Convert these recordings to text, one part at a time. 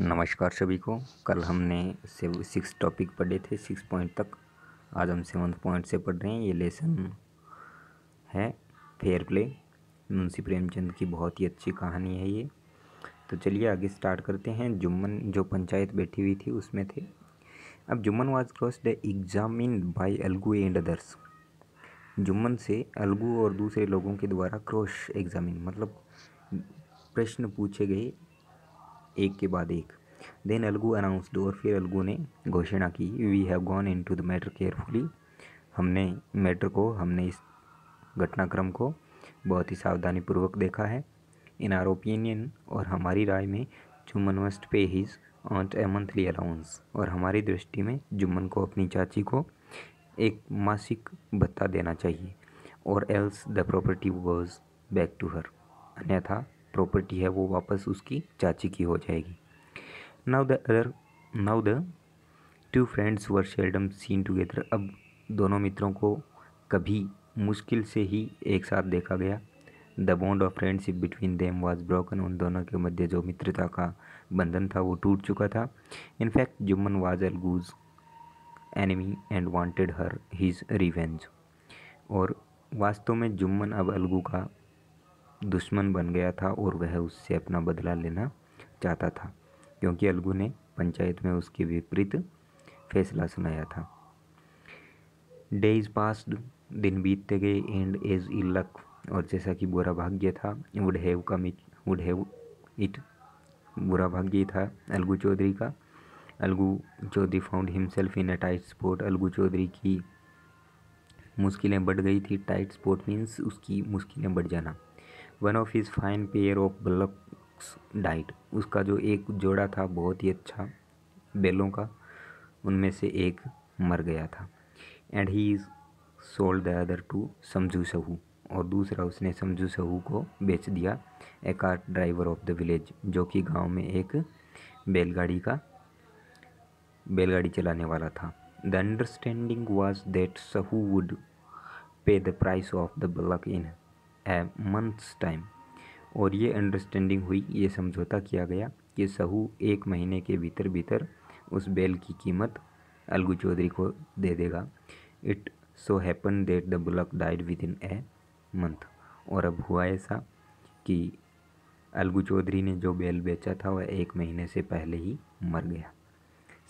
नमस्कार सभी को। कल हमने सेव सिक्स टॉपिक पढ़े थे। सिक्स पॉइंट तक। आज हम सेवन्थ पॉइंट से पढ़ रहे हैं। ये लेसन है फेयर प्ले मुंशी प्रेमचंद की बहुत ही अच्छी कहानी है ये। तो चलिए आगे स्टार्ट करते हैं। जुम्मन जो पंचायत बैठी हुई थी, उसमें थे। अब Jumman was the examine by Algu and others Jumman से अलगू और दूसरे लोगों के द्वारा क्रॉस एग्जामिन मतलब प्रश्न पूछे गए। एक के बाद एक। देन अलगू अनाउंसड और फिर अलगू ने घोषणा की we have gone into the matter carefully हमने मैटर को, हमने इस घटनाक्रम को बहुत ही सावधानीपूर्वक देखा है। इन आर ओपिनियन और हमारी राय में Jumman must pay his aunt a monthly allowance और हमारी दृष्टि में जुम्मन को अपनी चाची को एक मासिक भत्ता देना चाहिए। और else the property was back to her अन्यथा प्रॉपर्टी है, वो वापस उसकी चाची की हो जाएगी। Now the other now the two friends were seldom seen together अब दोनों मित्रों को कभी मुश्किल से ही एक साथ देखा गया। The bond of friendship between them was broken उन दोनों के मध्य जो मित्रता का बंधन था, वो टूट चुका था। In fact Jumman was Algu's enemy and wanted her his revenge और वास्तव में जुम्मन अब अलगू का दुश्मन बन गया था और वह उससे अपना बदला लेना चाहता था, क्योंकि अलगू ने पंचायत में उसके विपरीत फैसला सुनाया था। डेज़ पास्ड दिन बीतते गए, एंड एज इ लक, और जैसा कि बुरा भाग्य था, would have come it, would have it. बुरा भाग्य था अलगू चौधरी का। Algu Chaudhary found himself in a tight spot Algu Chaudhary की मुश्किलें बढ़ गई थी। टाइट स्पोर्ट मीन्स उसकी मुश्किलें बढ़ जाना। One of his fine pair of bullocks died उसका जो एक जोड़ा था, बहुत ही अच्छा बैलों का, उनमें से एक मर गया था। And he is sold the other to Samjhu Sahu. और दूसरा उसने समझू सहू को बेच दिया a cart driver of the village जो कि गाँव में एक बैलगाड़ी का, बैलगाड़ी चलाने वाला था। The understanding was that Sahu would pay the price of the bullock in a month's time. और ये अंडरस्टैंडिंग हुई, ये समझौता किया गया कि सहू एक महीने के भीतर भीतर उस बैल की कीमत अलगू चौधरी को दे देगा। It so happen that the bullock died within a month. और अब हुआ ऐसा कि अलगू चौधरी ने जो बैल बेचा था, वह एक महीने से पहले ही मर गया।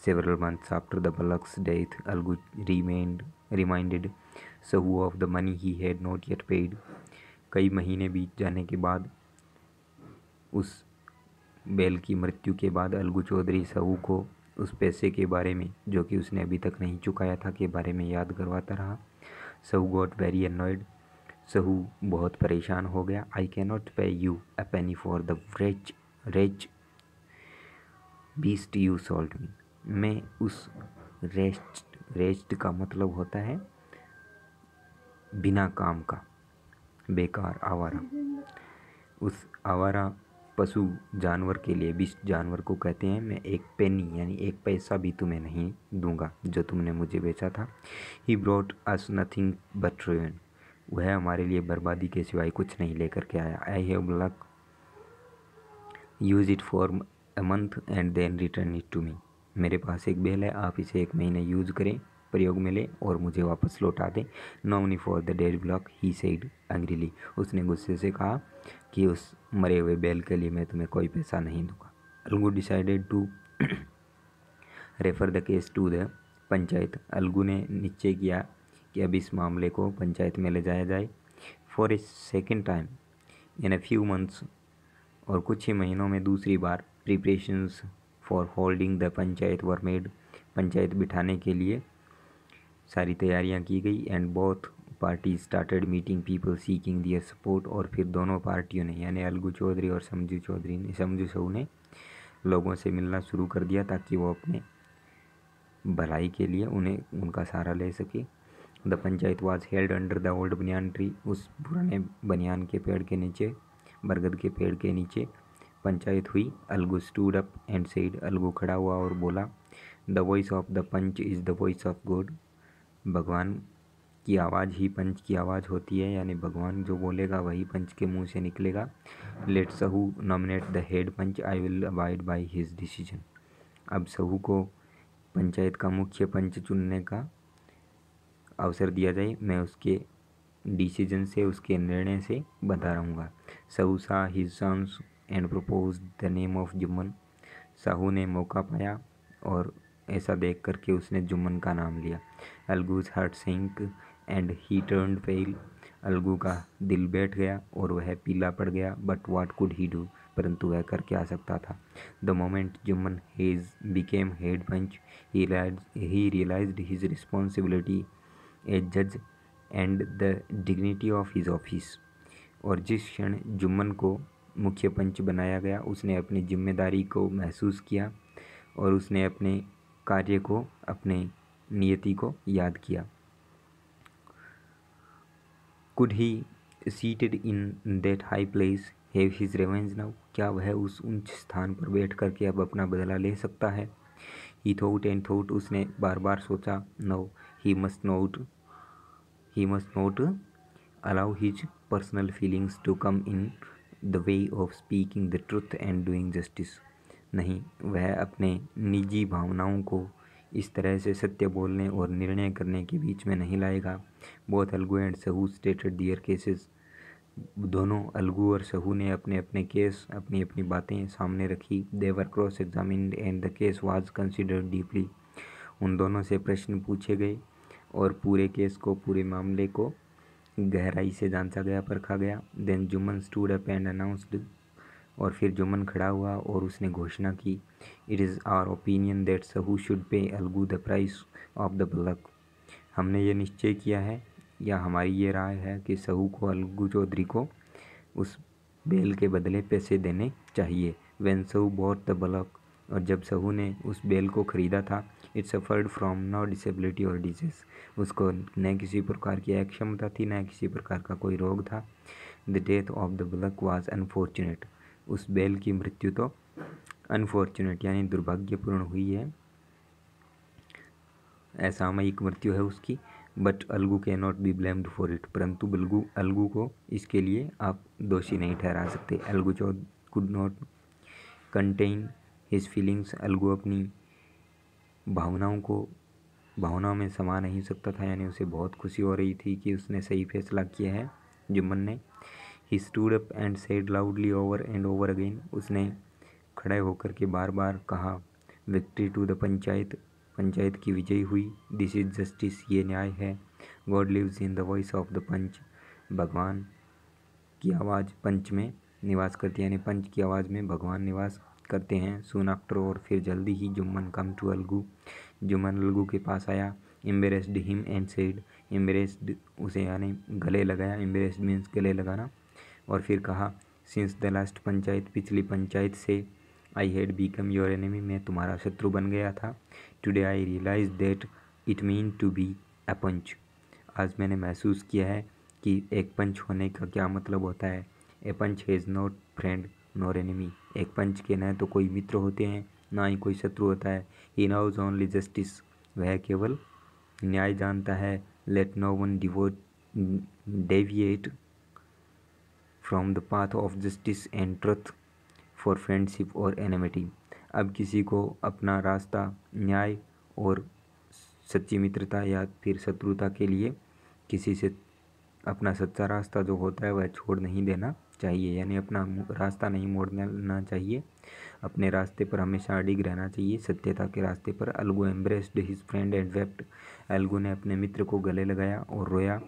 Several months after the bullock's death Algu remind reminded Sahu of the money he had not yet paid कई महीने बीत जाने के बाद, उस बैल की मृत्यु के बाद अलगू चौधरी सहू को उस पैसे के बारे में, जो कि उसने अभी तक नहीं चुकाया था, के बारे में याद करवाता रहा। Sahu got very annoyed Sahu बहुत परेशान हो गया। I can not pay you a penny for the rage rage beast you sold me मैं उस रेस्ट रेस्ट का मतलब होता है, बिना काम का। बेकार आवारा। उस आवारा पशु जानवर के लिए भी जानवर को कहते हैं, मैं एक पेनी यानी एक पैसा भी तुम्हें नहीं दूँगा, जो तुमने मुझे बेचा था। He brought us nothing but ruin वह हमारे लिए बर्बादी के सिवाय कुछ नहीं लेकर के आया। I have luck use it for a month and then return it to me मेरे पास एक बेल है, आप इसे एक महीने यूज़ करें। प्रयोग में ले और मुझे वापस लौटा दें। No money for the dead bullock he said angrily उसने गुस्से से कहा कि उस मरे हुए बैल के लिए मैं तुम्हें कोई पैसा नहीं दूँगा। Algu decided to refer the case to the panchayat. Algu ने निश्चय किया कि अब इस मामले को पंचायत में ले जाया जाए। For a second time in a few months और कुछ ही महीनों में दूसरी बार preparations for holding the panchayat were made panchayat बिठाने के लिए सारी तैयारियाँ की गई and both party started meeting people seeking their support और फिर दोनों पार्टियों ने, यानी अलगू चौधरी और समझू चौधरी ने समझू सऊ ने लोगों से मिलना शुरू कर दिया ताकि वो अपने भलाई के लिए उन्हें, उनका सहारा ले सके। The panchayat was held under the old banyan tree उस पुराने बनियान के पेड़ के नीचे, बरगद के पेड़ के नीचे पंचायत हुई। Algu stood up and said Algu खड़ा हुआ और बोला the voice of the panch is the voice of God भगवान की आवाज़ ही पंच की आवाज़ होती है, यानी भगवान जो बोलेगा वही पंच के मुँह से निकलेगा। Let Sahu nominate the head panch I will abide by his decision अब सहू को पंचायत का मुख्य पंच चुनने का अवसर दिया जाए, मैं उसके डिसीज़न से, उसके निर्णय से बता रहूँगा Sahu saw his sons and propose the name of Jumman Sahu ने मौका पाया और ऐसा देख करके उसने जुम्मन का नाम लिया। Algu's heart sink and he turn pale. Algu का दिल बैठ गया और वह पीला पड़ गया but what could he do परंतु वह कर क्या सकता था? The moment Jumman has became head panch he realise his responsibility a जज and the dignity of his office और जिस क्षण जुम्मन को मुख्य पंच बनाया गया, उसने अपनी ज़िम्मेदारी को महसूस किया और उसने अपने कार्य को, अपने नियति को याद किया। Could he seated in that high place have his revenge now क्या वह उस उच्च स्थान पर बैठ करके अब अपना बदला ले सकता है? ही थोट एंड थोट उसने बार बार सोचा no he must not he must not allow his personal feelings to come in the way of speaking the truth and doing justice नहीं, वह अपने निजी भावनाओं को इस तरह से सत्य बोलने और निर्णय करने के बीच में नहीं लाएगा। बहुत Algu and Sahu stated their cases दोनों, अलगू और सहू ने अपने अपने केस अपनी अपनी बातें सामने रखी। They were cross examine and the case was considered deeply उन दोनों से प्रश्न पूछे गए और पूरे केस को, पूरे मामले को गहराई से जांचा गया, परखा गया। Then Jumman stood up and announced और फिर जुम्मन खड़ा हुआ और उसने घोषणा की it is our opinion that Sahu should pay Algu the price of the bullock हमने ये निश्चय किया है, या हमारी ये राय है कि सहू को अलगू चौधरी को उस बेल के बदले पैसे देने चाहिए। When Sahu bought the bullock और जब सहू ने उस बेल को ख़रीदा था it suffered from no disability और डिज़ीज़ उसको न किसी प्रकार की अक्षमता थी, न किसी प्रकार का कोई रोग था। The death of the bullock was unfortunate उस बैल की मृत्यु तो अनफॉर्चुनेट यानी दुर्भाग्यपूर्ण हुई है। असामयिक मृत्यु है उसकी बट अलगू के not be blamed for it परंतु बलगू, अलगू को इसके लिए आप दोषी नहीं ठहरा सकते। Algu Chaudhary could not contain his feelings Algu अपनी भावनाओं को, भावनाओं में समा नहीं सकता था, यानी उसे बहुत खुशी हो रही थी कि उसने सही फैसला किया है, जुम्मन ने। He stood up and said loudly over and over again उसने खड़े होकर के बार बार कहा victory to the panchayat. Panchayat की विजयी हुई। दिस इज़ जस्टिस ये न्याय है। God lives in the voice of the panch भगवान की आवाज़ पंच में निवास करती है, यानी पंच की आवाज़ में भगवान निवास करते हैं। सुन आफ्टर और फिर जल्दी ही जुम्मन कम टू अलगू। जुम्मन अलगू के पास आया embraced him and said embraced उसे, यानी गले लगाया। एम्बेरेस्ड मीन्स गले लगाना। और फिर कहा सिंस द लास्ट पंचायत पिछली पंचायत से I had become your enemy मैं तुम्हारा शत्रु बन गया था। Today I realise that it mean to be a panch आज मैंने महसूस किया है कि एक पंच होने का क्या मतलब होता है। A panch has not friend nor enemy एक पंच के न तो कोई मित्र होते हैं, ना ही कोई शत्रु होता है। ही नाउज ओनली जस्टिस वह केवल न्याय जानता है। Let no one devote deviate from the path of justice and truth for friendship और एनिमिटी अब किसी को अपना रास्ता, न्याय और सच्ची मित्रता या फिर शत्रुता के लिए किसी से अपना सच्चा रास्ता जो होता है वह छोड़ नहीं देना। चाहिए, यानी अपना रास्ता नहीं मोड़ना चाहिए। अपने रास्ते पर हमेशा अडिग रहना चाहिए। सत्यता के रास्ते पर Algu embraced his friend and wept Algu ने अपने मित्र को गले लगाया और रोया।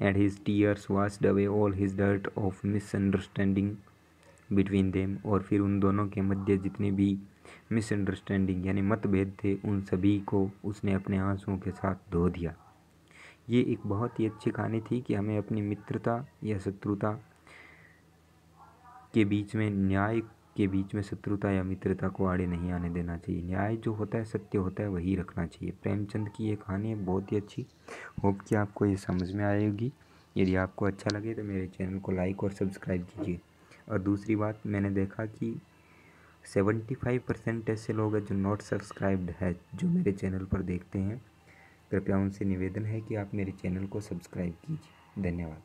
And his tears washed away all his dirt of misunderstanding between them और फिर उन दोनों के मध्य जितने भी मिसअंडरस्टैंडिंग यानी मतभेद थे, उन सभी को उसने अपने आंसुओं के साथ धो दिया। ये एक बहुत ही अच्छी कहानी थी कि हमें अपनी मित्रता या शत्रुता के बीच में, न्याय के बीच में शत्रुता या मित्रता को आड़े नहीं आने देना चाहिए। न्याय जो होता है, सत्य होता है, वही रखना चाहिए। प्रेमचंद की ये कहानी है बहुत ही अच्छी। होप कि आपको ये समझ में आएगी। यदि आपको अच्छा लगे तो मेरे चैनल को लाइक और सब्सक्राइब कीजिए। और दूसरी बात, मैंने देखा कि सेवेंटी फाइव परसेंट ऐसे लोग हैं जो नॉट सब्सक्राइब्ड है, जो मेरे चैनल पर देखते हैं। कृपया उनसे निवेदन है कि आप मेरे चैनल को सब्सक्राइब कीजिए। धन्यवाद।